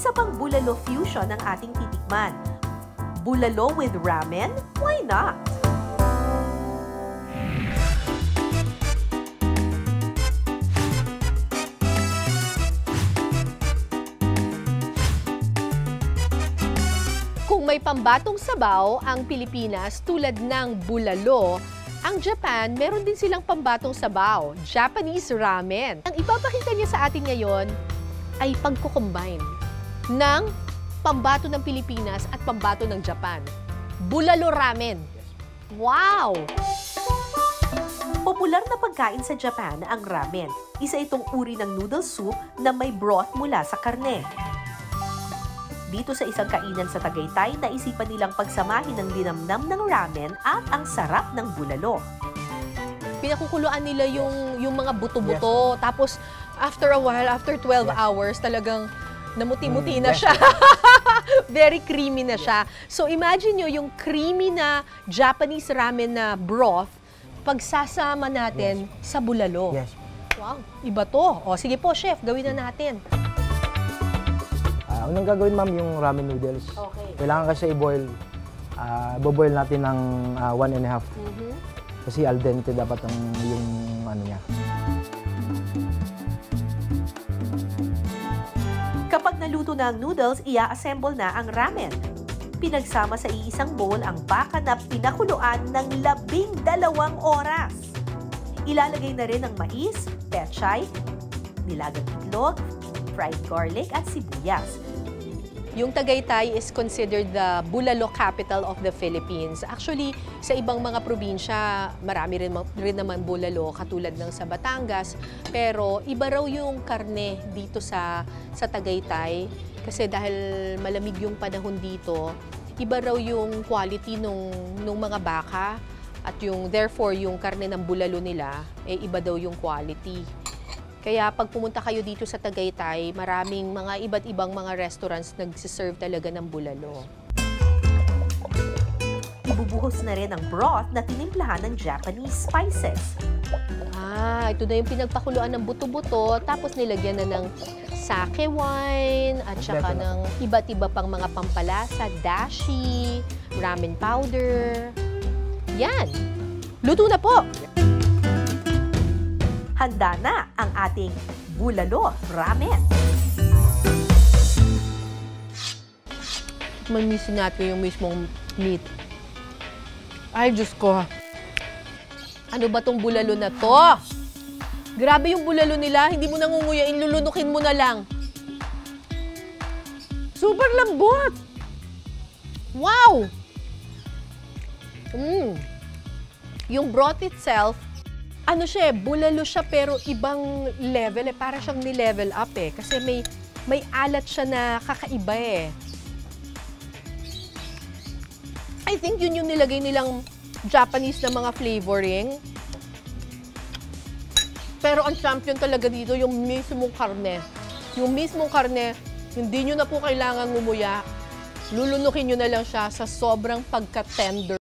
isa pang bulalo fusion ang ating titikman. Bulalo with ramen? Why not? Kung may pambatong sabaw ang Pilipinas tulad ng bulalo, ang Japan, meron din silang pambatong sabaw, Japanese ramen. Ang ipapakita niya sa atin ngayon ay pagkukombine ng pambato ng Pilipinas at pambato ng Japan. Bulalo ramen. Wow! Popular na pagkain sa Japan ang ramen. Isa itong uri ng noodle soup na may broth mula sa karne. Dito sa isang kainan sa Tagaytay, naisipan nilang pagsamahin ng linamnam ng ramen at ang sarap ng bulalo. Pinakukuluan nila yung, yung mga buto-buto. Tapos, after a while, after 12 Yes. hours, talagang namuti-muti Mm, na yes, siya. Very creamy na siya. So, imagine nyo yung creamy na Japanese ramen na broth, pagsasama natin sa bulalo. Yes. Wow, iba to. O, sige po, chef, gawin na natin. Ah, unang gagawin ma'am yung ramen noodles. Okay. Kailangan kasi i-boil. Ah, boil natin ng ah, one and a half. Mhm. Kasi al dente dapat ang yung ano niya. Kapag naluto na ang noodles, ia-assemble na ang ramen. Pinagsama sa iisang bowl ang baka na pinakuluan ng labing dalawang oras. Ilalagay na rin ang mais, pechay, nilagang itlog, fried garlic at sibuyas. Yung Tagaytay is considered the bulalo capital of the Philippines. Actually, sa ibang mga probinsya, marami rin, rin naman bulalo katulad ng sa Batangas. Pero iba raw yung karne dito sa, sa Tagaytay. Kasi dahil malamig yung panahon dito, iba raw yung quality nung, nung mga baka. At yung, therefore, yung karne ng bulalo nila, eh, iba daw yung quality. Kaya pag pumunta kayo dito sa Tagaytay, maraming mga iba't ibang mga restaurants nagsiserve talaga ng bulalo. Ibubuhos na rin ang broth na tinimplahan ng Japanese spices. Ah, ito na yung pinagpakuluan ng buto-buto, tapos nilagyan na ng sake wine, at saka ng iba't iba pang mga pampalasa, dashi, ramen powder. Yan! Luto na po! Handa na ang ating bulalo ramen. Mamimisin natin yung mismong meat. Ay, Diyos ko. Ano ba tong bulalo na to? Grabe yung bulalo nila. Hindi mo nangunguyain, lulunukin mo na lang. Super lambot! Wow! Mm. Yung broth itself, ano siya, eh, bulalo siya pero ibang level eh. Para siyang ni-level up eh. Kasi may, may alat siya na kakaiba eh. I think yun yung nilagay nilang Japanese na mga flavoring. Pero ang champion talaga dito, yung mismong karne. Yung mismong karne, hindi nyo na po kailangan ngumuya. Lulunukin nyo na lang siya sa sobrang pagka-tender